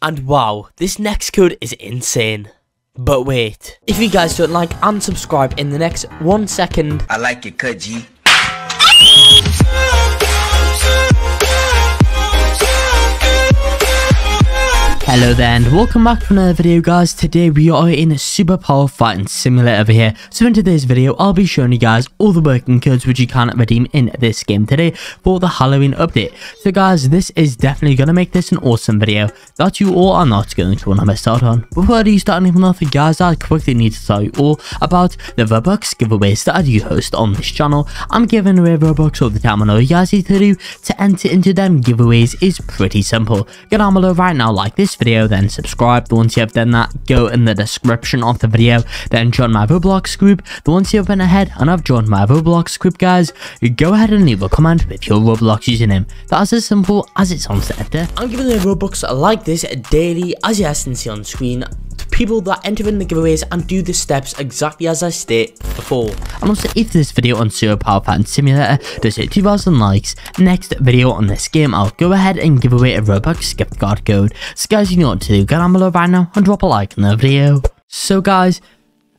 And wow, this next code is insane. But wait, if you guys don't like and subscribe in the next one second, I like it, cut Hello there and welcome back to another video guys. Today we are in a super power fighting simulator over here. So in today's video I'll be showing you guys all the working codes which you can redeem in this game today for the Halloween update. So guys this is definitely going to make this an awesome video that you all are not going to want to miss out on. Before I start anything off guys I quickly need to tell you all about the Robux giveaways that I do host on this channel. I'm giving away Robux all the time and all you guys need to do to enter into them giveaways is pretty simple. Get down below right now like this video, then subscribe. The once you have done that, go in the description of the video, then join my Roblox group. The once you have been ahead and I've joined my Roblox group, guys, go ahead and leave a comment with your Roblox username. That's as simple as it sounds set there. I'm giving the Robux like this daily, as you can see on screen people that enter in the giveaways and do the steps exactly as I state before. And also if this video on Super Power Fighting Simulator does hit 2000 likes, next video on this game I'll go ahead and give away a Robux gift card code. So guys you know what to do, get down below right now and drop a like on the video. So guys,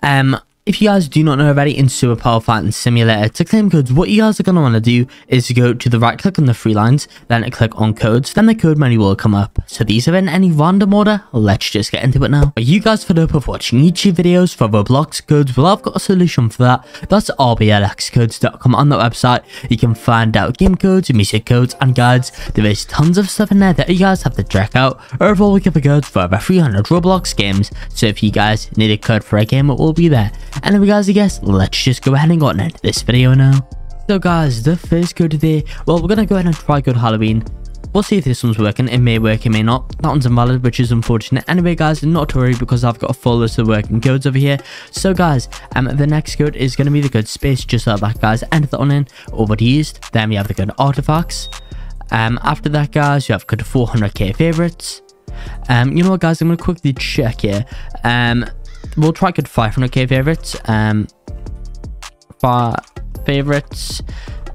um, if you guys do not know already in Super Power Fighting Simulator, to claim codes, what you guys are going to want to do is go to the right click on the three lines, then click on codes, then the code menu will come up. So these are in any random order, let's just get into it now. Are you guys fed up of watching YouTube videos for Roblox codes? Well, I've got a solution for that. That's rblxcodes.com on the website. You can find out game codes, music codes, and guides. There is tons of stuff in there that you guys have to check out. Overall, we give a code for over 300 Roblox games. So if you guys need a code for a game, it will be there. And then guys, I guess, let's just go ahead and go into this video now. So guys, the first code today, well, we're going to go ahead and try code Halloween. We'll see if this one's working. It may work, it may not. That one's invalid, which is unfortunate. Anyway, guys, not to worry because I've got a full list of working codes over here. So, guys, um, the next code is going to be the code space, just like that, guys. Enter that one in, overused. Then we have the code artifacts. Um, after that, guys, you have code 400k favorites. Um, you know what, guys, I'm going to quickly check here. Um, we'll try good 500k favorites. Um, for favorites.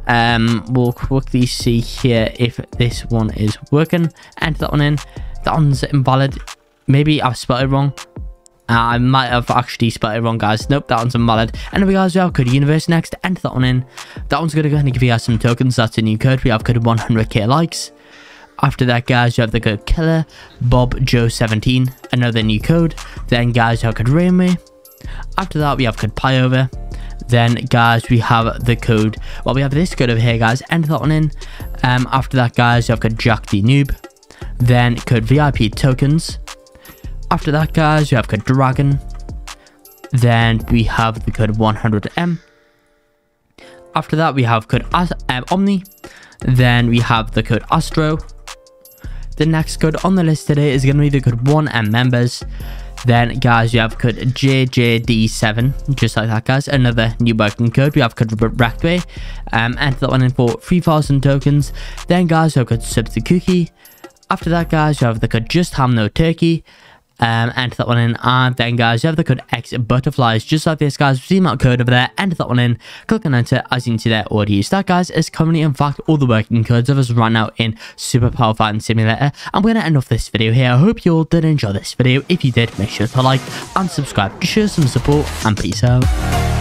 Um, we'll quickly see here if this one is working. Enter that one in. That one's invalid. Maybe I've spelled it wrong. Uh, I might have actually spelled it wrong, guys. Nope, that one's invalid. Anyway, guys, we have code universe next. Enter that one in. That one's going to go ahead and give you guys some tokens. That's a new code. We have code 100k likes. After that, guys, you have the code Killer Bob Joe 17, another new code. Then, guys, you have Rainway. After that, we have code Pyover. Then, guys, we have the code. Well, we have this code over here, guys. Enter that one in. Um, after that, guys, you have Jack the Noob. Then code VIP tokens. After that, guys, you have code Dragon. Then we have the code 100M. After that, we have code As um, Omni. Then we have the code Astro. The next code on the list today is going to be the code 1M members. Then, guys, you have code JJD7, just like that, guys. Another new working code. We have code Rackway. Um, enter that one in for 3,000 tokens. Then, guys, you have code Sub the Cookie. After that, guys, you have the code Just Ham No Turkey um, enter that one in, and then guys, you have the code X Butterflies, just like this guys, see that code over there, enter that one in, click on enter, as you can see there, already used that guys, is currently in fact all the working codes of us right now in Super Power Fighting Simulator, I'm going to end off this video here, I hope you all did enjoy this video, if you did, make sure to like and subscribe. To show some support, and peace out.